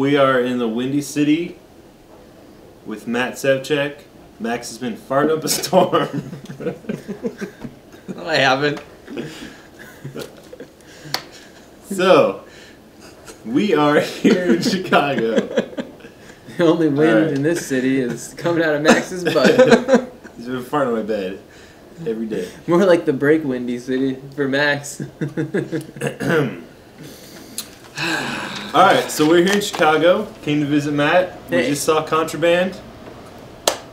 we are in the Windy City with Matt Sevchek. Max has been farting up a storm. I haven't. so, we are here in Chicago. The only wind Alright. in this city is coming out of Max's butt. He's been farting on my bed every day. More like the break windy city for Max. All right, so we're here in Chicago. Came to visit Matt. We just saw Contraband.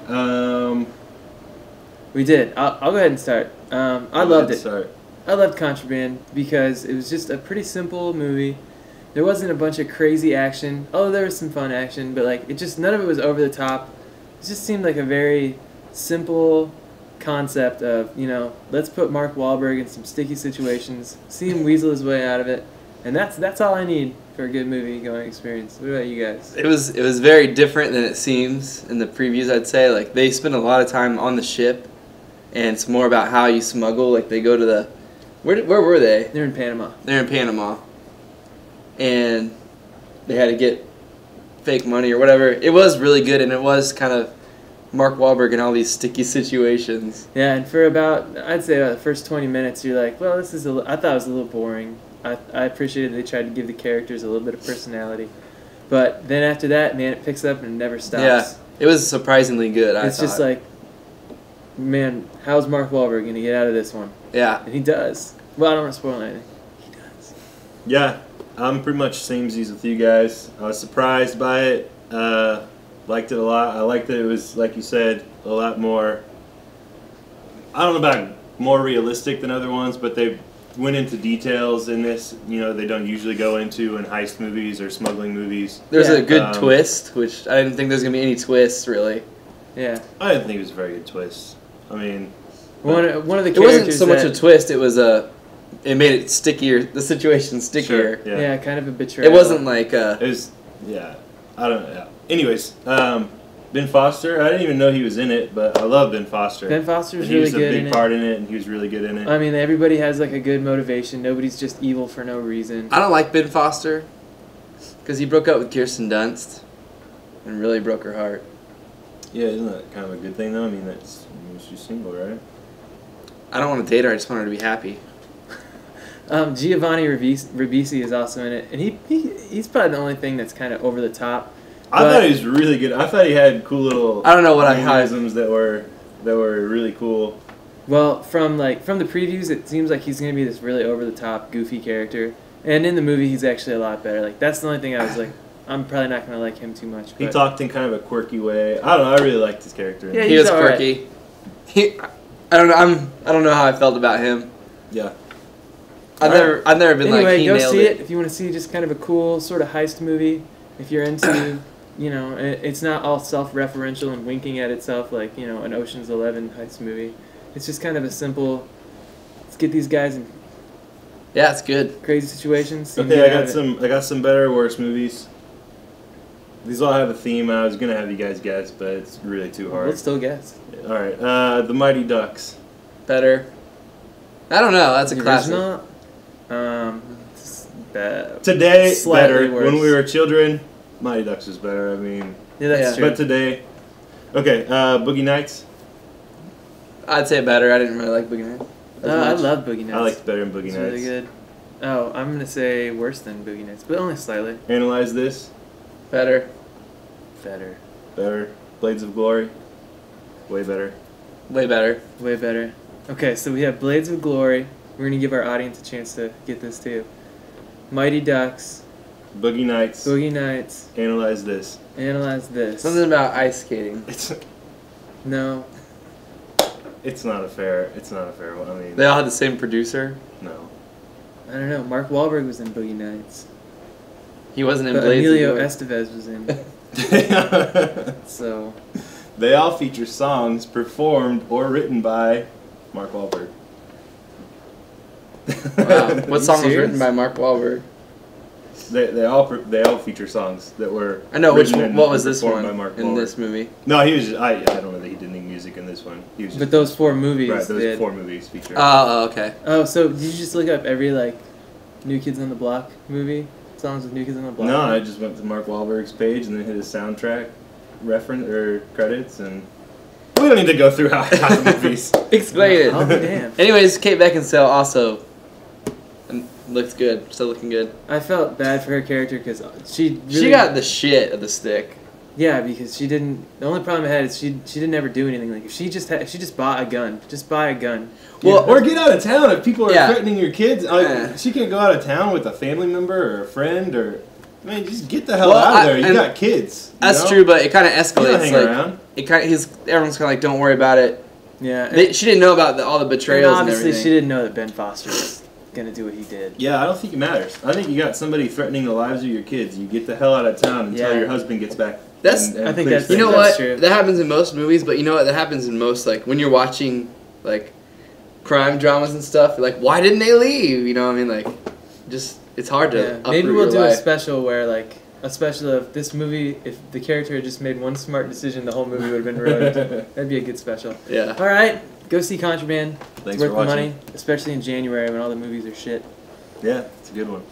Um, we did. I'll, I'll go ahead and start. Um, I loved it. Sorry. I loved Contraband because it was just a pretty simple movie. There wasn't a bunch of crazy action. Oh, there was some fun action, but like it just none of it was over the top. It just seemed like a very simple concept of you know let's put Mark Wahlberg in some sticky situations, see him weasel his way out of it, and that's that's all I need for a good movie going experience. What about you guys? It was it was very different than it seems in the previews. I'd say like they spend a lot of time on the ship, and it's more about how you smuggle. Like they go to the where where were they? They're in Panama. They're in Panama, and they had to get fake money or whatever. It was really good, and it was kind of Mark Wahlberg in all these sticky situations. Yeah, and for about I'd say about the first twenty minutes, you're like, well, this is a. I thought it was a little boring. I I appreciated they tried to give the characters a little bit of personality, but then after that, man, it picks up and it never stops. Yeah, it was surprisingly good. I it's just like, man, how's Mark Wahlberg gonna get out of this one? yeah, And he does. Well, I don't want to spoil anything. He does. Yeah, I'm pretty much samesies with you guys. I was surprised by it. Uh, liked it a lot. I liked that it was, like you said, a lot more. I don't know about more realistic than other ones, but they went into details in this. You know, they don't usually go into in heist movies or smuggling movies. there's Yeah. a good Um, twist, which I didn't think there's gonna be any twists really. Yeah. I didn't think it was a very good twist. I mean, One one of the It wasn't so much a twist; it was a. It made it stickier. The situation stickier. sure, yeah. Yeah. kind of a betrayal. It wasn't like uh, It was, yeah. I don't know. Yeah. Anyways, um, Ben Foster. I didn't even know he was in it, but I love Ben Foster. Ben Foster's And he really was a good big in it. part in it, and he was really good in it. I mean, everybody has like a good motivation. Nobody's just evil for no reason. I don't like Ben Foster because he broke up with Kirsten Dunst and really broke her heart. yeah, isn't that kind of a good thing though? I mean, that's I mean, she's single, right? I don't want to date her. I just want her to be happy. Um, Giovanni Ribisi, Ribisi is also in it, and he, he he's probably the only thing that's kind of over the top. I But- thought he was really good. I thought he had cool little. I don't know what I had. mannerisms that were that were really cool. Well, from like from the previews, it seems like he's gonna be this really over the top, goofy character, and in the movie, he's actually a lot better. Like that's the only thing I was like, I'm probably not gonna like him too much. He talked in kind of a quirky way. I don't know. I really liked his character. Yeah, it. he he's was alright. quirky. He, I don't know. I'm. I don't know how I felt about him. yeah. I've Alright. never. I've never been Anyway, like he go see it. it if you want to see just kind of a cool sort of heist movie. If you're into, you know, it- it's not all self-referential and winking at itself like you know an Ocean's Eleven heist movie. It's just kind of a simple. Let's get these guys in Yeah, it's good. crazy situations. Okay, I got of it. some. I got some better or worse movies. These all have a theme. I was gonna have you guys guess, but it's really too hard. Let's still guess. All right, uh, the Mighty Ducks. Better. I don't know. That's a The classic. original, Um, it's bad. Today, Slightly better. worse. When we were children, Mighty Ducks is better. I mean, Yeah, that's Yeah. true. but today, okay. Uh, Boogie Nights. I'd say better. I didn't really like Boogie Nights. as Uh, I much. love Boogie Nights. I liked better than Boogie It's Nights. really good. Oh, I'm gonna say worse than Boogie Nights, but only slightly Analyze this. better. better. Better. Blades of Glory. Way better. Way better. Way better. Okay, so we have Blades of Glory. We're gonna give our audience a chance to get this too. Mighty Ducks, Boogie Nights. Boogie Nights. Analyze this. Analyze this. Something about ice skating. It's No. it's not a fair. It's not a fair one. I mean, They all had the same producer. no. I don't know. Mark Wahlberg was in Boogie Nights, He wasn't in but Blades. of Emilio Glory. Estevez was in. So they all feature songs performed or written by Mark Wahlberg. Wow. What you song was written by Mark Wahlberg? They, they all they all feature songs that were. I know which one. and What was this one by Mark in Wahlberg. this movie? No, he was. Just, I I don't know that he did any music in this one. He was. Just, but those four movies right, those did. four movies feature. Oh, oh, okay. Oh, so did you just look up every like New Kids on the Block movie? songs with New Kids on the Block? No, I just went to Mark Wahlberg's page and then hit his soundtrack reference or credits, and we don't need to go through half half the movies. Explain it. I'll be damned. Anyways, Kate Beckinsale also looks good. Still looking good. I felt bad for her character because she really, She got the shit of the stick. yeah because she didn't. The only problem I had is she she didn't ever do anything. Like if she just had, if she just bought a gun, just buy a gun. Well, or get out of town if people are Yeah. threatening your kids. Like, Yeah. She can't go out of town with a family member or a friend or. I mean, just get the hell Well, out of I- there. You got kids. you That's know? true, but it kind of escalates. hang Like around. it kind of he's everyone's kind of like, don't worry about it. Yeah. They, she didn't know about the, all the betrayals and, obviously everything. she didn't know that Ben Foster was gonna do what he did. Yeah, I don't think it matters. I think you got somebody threatening the lives of your kids. You get the hell out of town until Yeah. your husband gets back. That's- and, and I think that's- You know things up. what? true. That happens in most movies, but you know what? That happens in most like when you're watching like crime dramas and stuff. Like, why didn't they leave? You know what I mean? Like, just it's hard to Yeah. Maybe we'll your do a special where like a special of this movie. If the character had just made one smart decision, the whole movie would have been ruined. That'd be a good special. yeah. All right, go see Contraband. Thanks it's worth for the watching. money, especially in January when all the movies are shit. Yeah, it's a good one.